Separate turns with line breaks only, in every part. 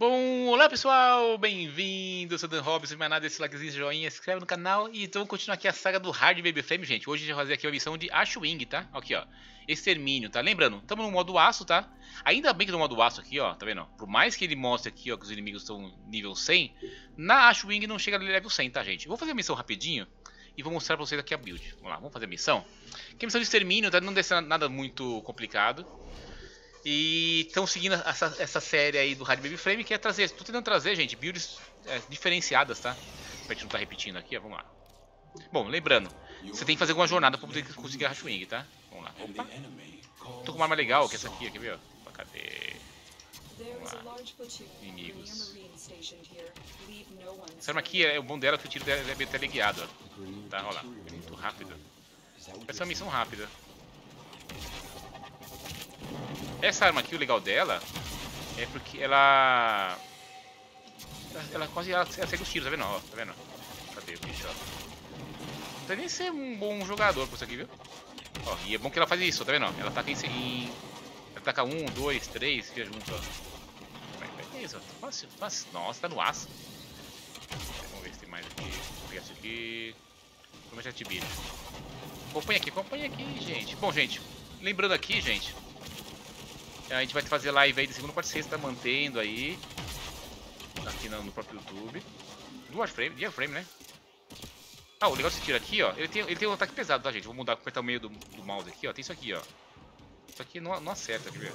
Bom, olá pessoal, bem-vindos, eu sou Dan Robson, mais nada, esse likezinho, joinha, se inscreve no canal e então continuar aqui a saga do Hard Baby Flame, gente. Hoje a gente vai fazer aqui uma missão de Ashwing, tá? Aqui, ó, extermínio, tá? Lembrando, estamos no modo aço, tá? Ainda bem que no modo aço aqui, ó, tá vendo? Por mais que ele mostre aqui, ó, que os inimigos estão nível 100, na Ashwing não chega no level 100, tá, gente? vou fazer a missão rapidinho e vou mostrar pra vocês aqui a build. Vamos lá, vamos fazer a missão. Que é a missão de extermínio, tá? Não deve ser nada muito complicado. E estão seguindo essa, essa, série aí do Hard Baby Frame, que é trazer, estou tentando trazer, gente, builds é, diferenciadas, tá? Pra gente não tá repetindo aqui, ó, vamos lá. Bom, lembrando, você tem que fazer alguma jornada pra poder conseguir a Hashwing, tá? Vamos lá, opa. Tô com uma arma legal, que é essa aqui, quer ver, ó? Cadê? Vamos lá. Inimigos. Essa arma aqui, é, o bom dela é que o tiro dela é bem teleguiado, ó. Tá, olha lá, é muito rápido. Essa é uma missão rápida. Essa arma aqui, o legal dela é porque ela. Ela quase ela, ela segue os tiros, tá vendo? Ó, tá vendo? Cadê o bicho? Ó. Não deve nem ser um bom jogador por isso aqui, viu? Ó, e é bom que ela faz isso, tá vendo? Ela ataca em. ela ataca um, dois, três, fica junto, ó. É isso, ó. Fácil, fácil. Nossa, tá no aço. Vamos ver se tem mais aqui. Vou pegar isso aqui. Vamos já te bicho. Acompanha aqui, acompanha aqui, gente. Bom, gente, lembrando aqui, gente, a gente vai fazer live aí de segunda parte sexta, mantendo aí. Aqui no, no próprio YouTube. Duas frames, dia frame, né? Ah, o legal desse tiro aqui, ó. Ele tem, ele tem um ataque pesado, tá, gente? Vou mudar, apertar o meio do, do mouse aqui, ó. Tem isso aqui, ó. Isso aqui não, não acerta, quer ver?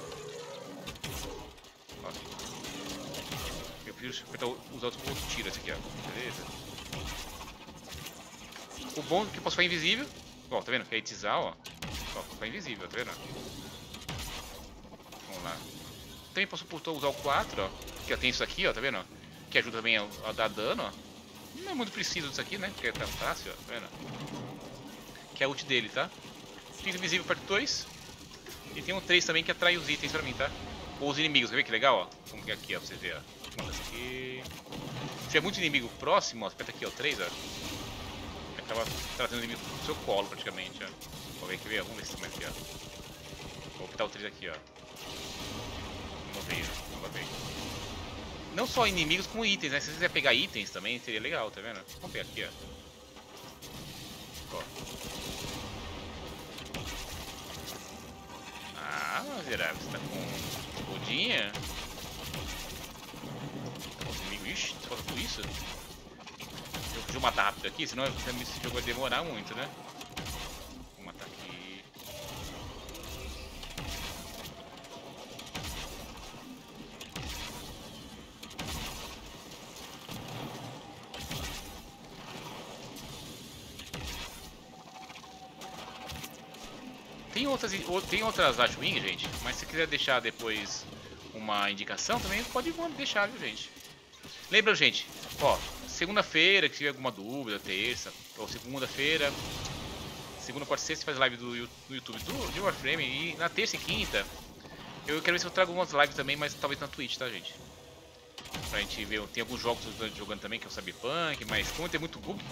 Ó. Eu prefiro apertar, usar outro, outro tiro esse aqui, ó. Beleza? O bom é que eu posso ficar invisível. Ó, tá vendo? Que é ó. Ó, ficar invisível, tá vendo? Também posso usar o 4, ó. Que tem isso aqui, ó, tá vendo? Que ajuda também a, a dar dano, ó. Não é muito preciso disso aqui, né? Porque é tão fácil, ó, tá vendo? Que é a ult dele, tá? Tem invisível para 2. E tem um 3 também que atrai os itens pra mim, tá? Ou os inimigos, quer ver que legal, ó? Como que é aqui, ó, pra você ver, ó. Manda aqui. Se tiver muito inimigo próximo, ó, aperta aqui, ó, 3, ó. Acaba trazendo inimigo pro seu colo, praticamente, ó. Vamos ver, quer ver? Vamos ver se tem mais aqui, ó. Vou apertar o 3 aqui, ó. Não só inimigos, como itens, né? Se você quiser pegar itens também, seria legal, tá vendo? Vamos pegar aqui, ó. ó. Ah, miserável, você tá com rodinha? Tá com inimigo? Ixi, você com isso? Deixa eu matar rápido aqui, senão esse jogo vai demorar muito, né? Tem outras, tem outras Ashwing, gente, mas se quiser deixar depois uma indicação também pode deixar, viu, gente? Lembra, gente, ó, segunda-feira, que tiver alguma dúvida, terça, ou segunda-feira, segunda, quarta sexta faz live do, do YouTube do, de Warframe, e na terça e quinta eu quero ver se eu trago algumas lives também, mas talvez na Twitch, tá, gente? Pra gente ver, tem alguns jogos que eu tô jogando também, que é o Cyberpunk, mas como tem muito bug,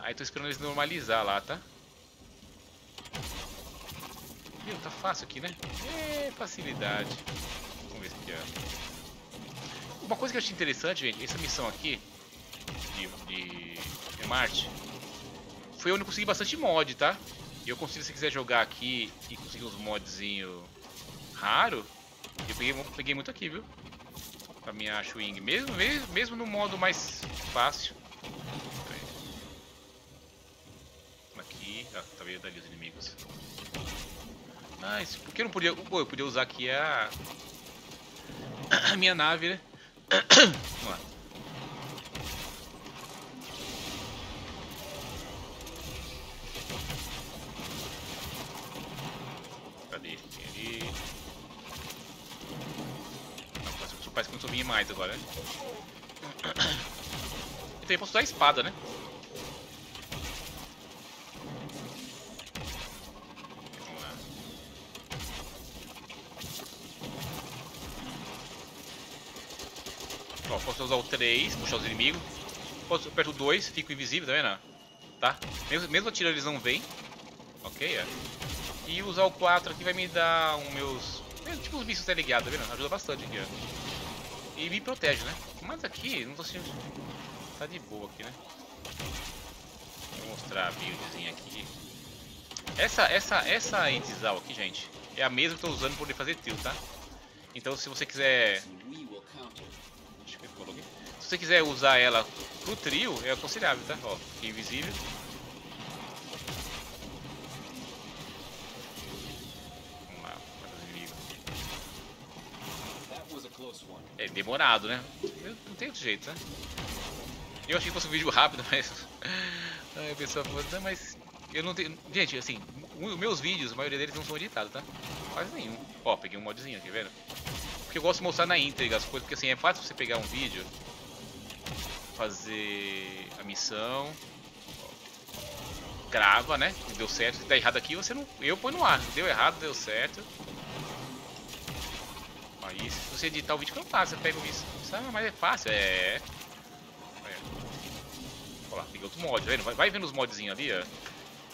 aí tô esperando eles normalizar lá, tá? Tá fácil aqui, né? É, facilidade. Vamos ver se aqui, ó. Uma coisa que eu achei interessante, gente, essa missão aqui de, de, de Marte foi onde eu consegui bastante mod, tá? Eu consigo, se quiser jogar aqui e conseguir uns modzinho raro, eu peguei, peguei muito aqui, viu? Pra minha Swing, mesmo, mesmo, mesmo no modo mais fácil. Aqui, ah, tá vendo ali os inimigos. Isso, por que eu não podia... Pô, eu podia usar aqui a... A minha nave, né? Vamos lá. Cadê? Parece que eu não mais agora, né? E também posso usar a espada, né? Ó, posso usar o 3, puxar os inimigos. Posso, aperto o 2, fico invisível, tá vendo? Tá? Mesmo, mesmo atirando eles não vêm. Ok, é. E usar o 4 aqui vai me dar os meus... Tipo os bichos teleguiados, tá vendo? Ajuda bastante aqui, ó. e me protege, né? Mas aqui, não tô sentindo... Tá de boa aqui, né? Vou mostrar a buildzinha aqui. Essa, essa, essa Intizal aqui, gente, é a mesma que eu tô usando para poder fazer trio, tá? Então se você quiser... Eu Se você quiser usar ela pro trio, é aconselhável, tá? Ó, invisível. É demorado, né? Não tem outro jeito, né? Eu achei que fosse um vídeo rápido, mas... Aí a pessoa falou, mas... Eu não tenho... Gente, assim, meus vídeos, a maioria deles não são editados, tá? Quase nenhum. Ó, peguei um modzinho aqui, vendo? Porque eu gosto de mostrar na íntegra as coisas, porque assim, é fácil você pegar um vídeo, fazer a missão, grava, né? Deu certo, se der errado aqui, você não... Eu põe no ar, deu errado, deu certo. Aí, se você editar o vídeo, não fácil, você pega isso. Isso é, mas é fácil, é... Olha lá, outro mod, tá vendo? Vai, vendo os modzinhos ali, ó.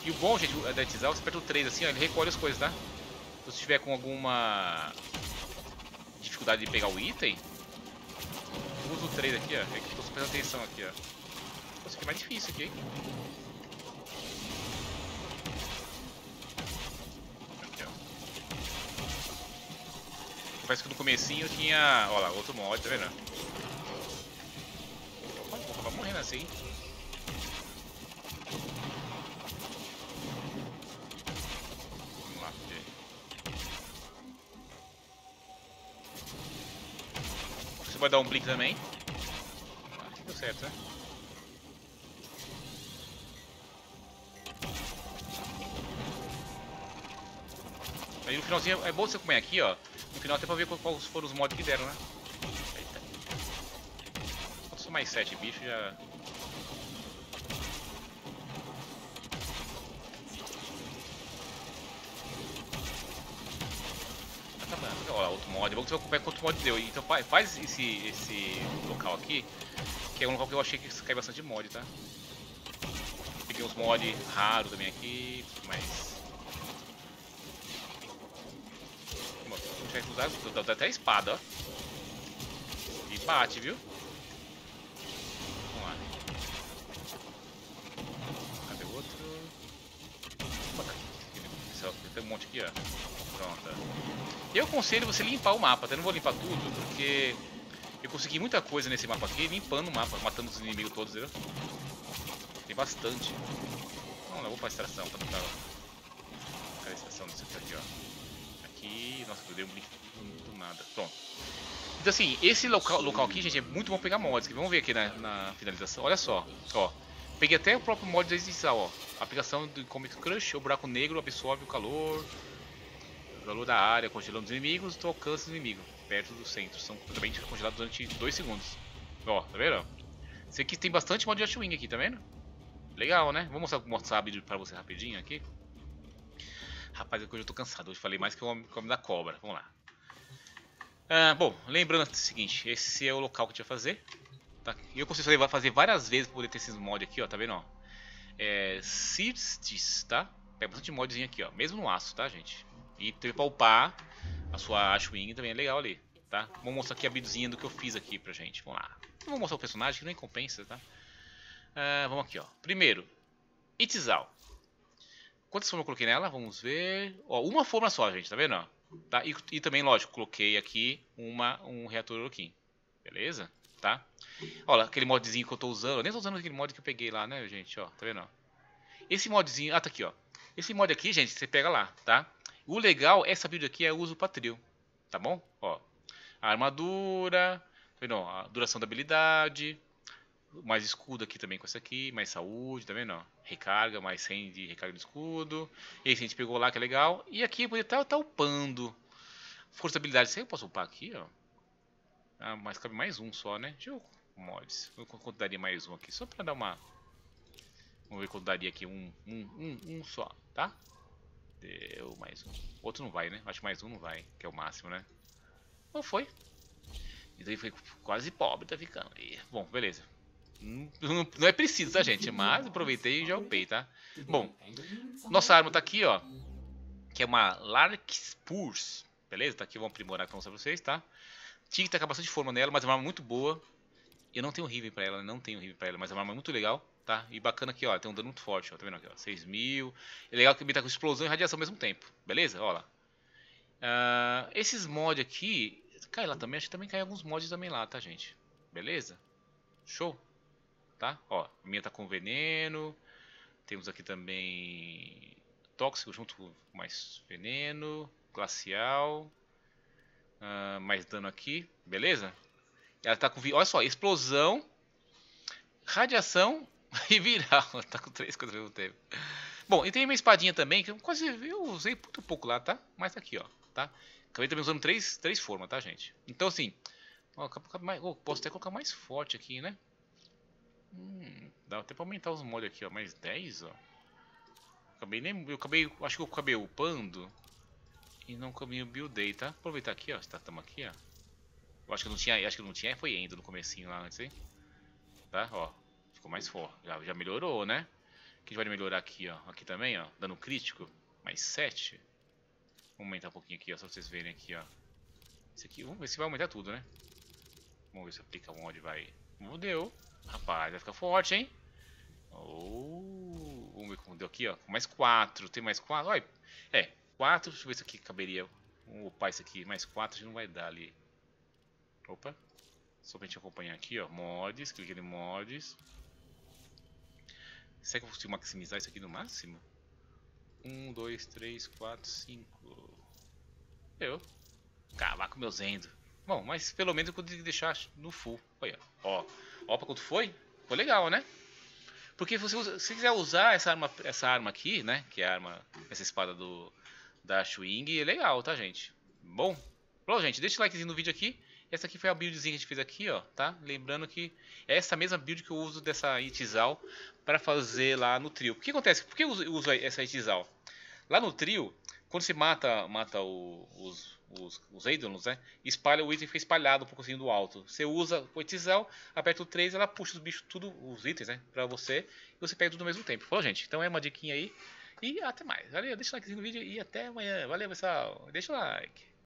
E o bom, gente, da Tizal, você aperta o 3 assim, ó, ele recolhe as coisas, tá? Se você tiver com alguma dificuldade de pegar o item, 3 aqui, ó. É que tô prestando atenção aqui, ó. Aqui é mais difícil aqui, hein? Aqui, ó. Parece que no comecinho tinha... Olha lá, outro mod, tá vendo? Vai morrendo assim. pode dar um blink também. Né? Aí no finalzinho é bom você comer aqui, ó. No final até pra ver quais foram os mods que deram, né? Eita. Falta só mais 7 bichos já. ó, outro mod. Vamos ver quanto mod deu. Então faz esse, esse local aqui, que é um local que eu achei que cai bastante mod, tá? Peguei uns mods raros também aqui, mas... Dá, dá até espada, ó. E bate, viu? Vamos lá. Cadê o outro? Tem um monte aqui, ó. Pronto. Eu aconselho você limpar o mapa, até não vou limpar tudo, porque eu consegui muita coisa nesse mapa aqui, limpando o mapa, matando os inimigos todos, entendeu? Tem bastante. Não, não vou pra extração, pra ficar... Cadê a extração desse aqui, ó? Aqui... Nossa, eu dei um blink do nada. Pronto. Então assim, esse local, local aqui, gente, é muito bom pegar mods. Vamos ver aqui na, na finalização. Olha só, ó. Peguei até o próprio mod da existência, ó. Aplicação do Comic Crush, o buraco negro absorve o calor, da área, congelando os inimigos, tu alcança os inimigos perto do centro. São completamente congelados durante 2 segundos. Ó, tá vendo? Esse aqui tem bastante mod de Ashwing aqui, tá vendo? Legal, né? Vou mostrar, a vídeo pra você rapidinho aqui. Rapaz, é hoje eu tô cansado. Hoje falei mais que o homem, homem da cobra. Vamos lá. Ah, bom, lembrando o seguinte. Esse é o local que eu tinha fazer. Tá? E eu consigo fazer várias vezes pra poder ter esses mods aqui, ó. Tá vendo, ó? É... Cirstis, tá? Pega bastante modzinho aqui, ó. Mesmo no aço, tá, gente? E pra upar a sua Ashwing também é legal ali, tá? Vou mostrar aqui a buildzinha do que eu fiz aqui pra gente. Vamos lá. Não vou mostrar o personagem que nem compensa, tá? Uh, vamos aqui, ó. Primeiro, Itzal. Quantas formas eu coloquei nela? Vamos ver. Ó, uma forma só, gente, tá vendo? Tá? E, e, também, lógico, coloquei aqui uma, um reator Oroquim. Beleza? Tá? Olha, aquele modzinho que eu tô usando. Eu nem tô usando aquele mod que eu peguei lá, né, gente? Ó, tá vendo? Esse modzinho. Ah, tá aqui, ó. Esse mod aqui, gente, você pega lá, tá? O legal, essa build aqui é uso para trio, tá bom? Ó, a armadura, não, a duração da habilidade, mais escudo aqui também com essa aqui, mais saúde, tá vendo? Recarga, mais 100 de recarga de escudo. Esse a gente pegou lá, que é legal. E aqui eu poderia estar tá, tá upando. Força habilidade, eu posso upar aqui, ó. Ah, mas cabe mais um só, né? Deixa eu... Mods. Quanto daria mais um aqui? Só pra dar uma... Vamos ver quanto daria aqui. Um, um, um, um só, tá? Deu mais um. Outro não vai, né? Acho que mais um não vai, que é o máximo, né? Não foi. Então ele foi quase pobre, tá ficando. E, bom, beleza. Não, não, é preciso, tá, gente? Mas aproveitei e já upei, tá? Bom, nossa arma tá aqui, ó. Que é uma Larkspurs. Beleza? Tá aqui, vou aprimorar pra mostrar pra vocês, tá? Tinha que tacar bastante forma nela, mas é uma arma muito boa. Eu não tenho Riven pra ela, não tenho Riven pra ela, mas é uma arma muito legal, tá? E bacana aqui, ó, tem um dano muito forte, ó, tá vendo aqui, ó, 6 mil. É legal que ele tá com explosão e radiação ao mesmo tempo, beleza? Ó lá. Uh, esses mods aqui, cai lá também, acho que também cai alguns mods também lá, tá, gente? Beleza? Show? Tá? Ó, a minha tá com veneno. Temos aqui também tóxico junto com mais veneno, glacial. Uh, mais dano aqui, beleza? Ela tá com. Olha só, explosão, radiação e viral. tá com três ao mesmo tempo. Bom, e tem uma espadinha também, que eu quase eu usei muito pouco lá, tá? Mas tá aqui, ó, tá? Acabei também usando três, três formas, tá, gente? Então, assim, ó, oh, posso até colocar mais forte aqui, né? Hum, dá até pra aumentar os molhos aqui, ó, mais 10, ó. Acabei nem, eu acabei, acho que eu acabei upando e não acabei buildei, tá? Aproveitar aqui, ó, estamos aqui, ó. Eu acho que não tinha, acho que não tinha, foi Endo no comecinho lá antes, hein? Tá, ó, ficou mais forte, já, já melhorou, né? O que a gente vai melhorar aqui, ó, aqui também, ó, dano crítico, mais 7. Vamos aumentar um pouquinho aqui, ó, só pra vocês verem aqui, ó. Esse aqui, vamos ver se vai aumentar tudo, né? Vamos ver se aplica onde vai. Deu. Rapaz, vai ficar forte, hein? Oh, vamos ver como deu aqui, ó. Mais 4. Tem mais 4. Olha. É, 4. Deixa eu ver se aqui caberia. Vamos upar isso aqui. Mais 4 não vai dar ali. Opa. Só pra gente acompanhar aqui, ó. Mods. Clique em mods. Será que eu consigo maximizar isso aqui no máximo? 1, 2, 3, 4, 5. Eu. Acabar com meu Zendo. Bom, mas pelo menos eu consegui deixar no full. Olha, ó. Ó pra quanto foi? Foi legal, né? Porque se você quiser usar essa arma, essa arma aqui, né? Que é a arma, essa espada do da Swing, é legal, tá, gente? Bom, bom, gente, deixa o likezinho no vídeo aqui. Essa aqui foi a buildzinha que a gente fez aqui, ó, tá? Lembrando que é essa mesma build que eu uso dessa Itizal para fazer lá no trio. O que acontece? Por que eu uso essa Itizal? Lá no trio, quando você mata, mata o, os, os, os ídolos, né? Espalha o item fica espalhado um pouquinho do alto. Você usa o Itizal, aperta o 3, ela puxa os bichos, tudo, os itens, né? Pra você, e você pega tudo ao mesmo tempo. Falou, gente? Então é uma diquinha aí. E até mais. Valeu, deixa o like no vídeo e até amanhã. Valeu, pessoal. Deixa o like.